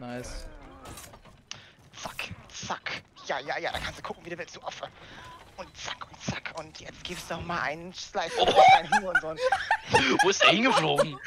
Nice. Zack, zack. Ja, ja, ja, da kannst du gucken, wie du willst, du Affe. Und zack, und zack. Und jetzt gibst du doch mal einen Slice oh. rein, Hurensohn. Wo ist der hingeflogen?